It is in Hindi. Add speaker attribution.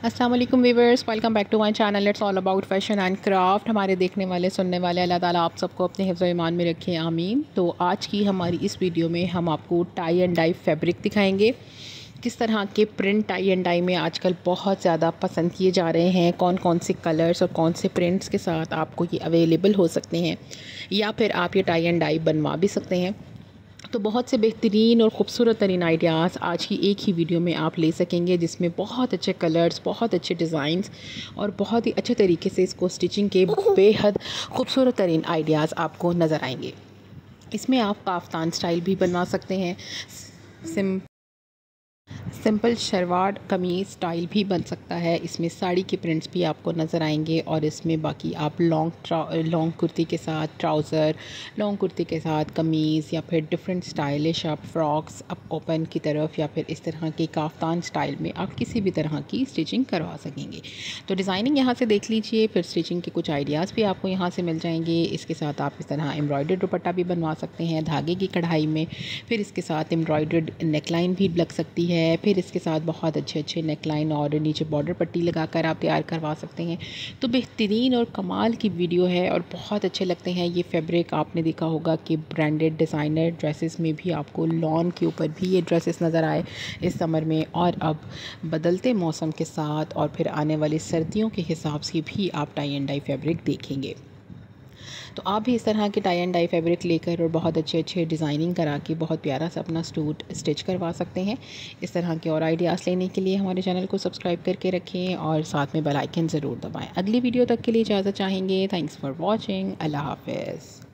Speaker 1: अस्सलाम वालेकुम viewers welcome back to my channel it's all about fashion and craft हमारे देखने वाले, सुनने वाले, अल्लाह ताला आप सबको अपने हिफ्ज़ ईमान में रखें, आमीन। तो आज की हमारी इस वीडियो में हम आपको टाई एंड डाई फैब्रिक दिखाएँगे। किस तरह के प्रिंट टाई एंड डाई में आजकल बहुत ज़्यादा पसंद किए जा रहे हैं कौन कौन से कलर्स और कौन से प्रिंट्स के साथ आपको ये अवेलेबल हो सकते हैं, या फिर आप ये टाई एंड डाई बनवा भी सकते हैं। तो बहुत से बेहतरीन और ख़ूबसूरत तरीन आइडियाज़ आज की एक ही वीडियो में आप ले सकेंगे जिसमें बहुत अच्छे कलर्स बहुत अच्छे डिज़ाइंस और बहुत ही अच्छे तरीके से इसको स्टिचिंग के बेहद खूबसूरत तरीन आइडियाज़ आपको नज़र आएँगे। इसमें आप काफ्तान स्टाइल भी बनवा सकते हैं sim simple salwar kameez style भी बन सकता है। इसमें साड़ी के प्रिंट्स भी आपको नज़र आएँगे और इसमें बाकी आप लॉन्ग लॉन्ग कुर्ती के साथ ट्राउज़र, लॉन्ग कुर्ती के साथ कमीज़ या फिर डिफरेंट स्टाइलिश आप फ्रॉक्स अप ओपन की तरफ़ या फिर इस तरह की काफ्तान स्टाइल में आप किसी भी तरह की स्टिचिंग करवा सकेंगे। तो डिज़ाइनिंग यहाँ से देख लीजिए, फिर स्टिचिंग के कुछ आइडियाज़ भी आपको यहाँ से मिल जाएँगे। इसके साथ आप इस तरह एम्ब्रॉयडर्ड दुपट्टा भी बनवा सकते हैं धागे की कढ़ाई में। फिर इसके साथ एम्ब्रॉयडर्ड नेकलाइन भी लग सकती है। फिर इसके साथ बहुत अच्छे अच्छे नेकलाइन और नीचे बॉर्डर पट्टी लगाकर आप तैयार करवा सकते हैं। तो बेहतरीन और कमाल की वीडियो है और बहुत अच्छे लगते हैं। ये फैब्रिक आपने देखा होगा कि ब्रांडेड डिज़ाइनर ड्रेसेस में भी आपको लॉन के ऊपर भी ये ड्रेसेस नज़र आए इस समर में। और अब बदलते मौसम के साथ और फिर आने वाली सर्दियों के हिसाब से भी आप टाई एंड डाई फैब्रिक देखेंगे। तो आप भी इस तरह के टाई एंड डाई फैब्रिक लेकर और बहुत अच्छे अच्छे डिज़ाइनिंग करा के बहुत प्यारा सा अपना सूट स्टिच करवा सकते हैं। इस तरह के और आइडियाज़ लेने के लिए हमारे चैनल को सब्सक्राइब करके रखें और साथ में बेलाइकन ज़रूर दबाएँ। अगली वीडियो तक के लिए इजाज़त चाहेंगे। थैंक्स फॉर वॉचिंग अल्लाह हाफिज़।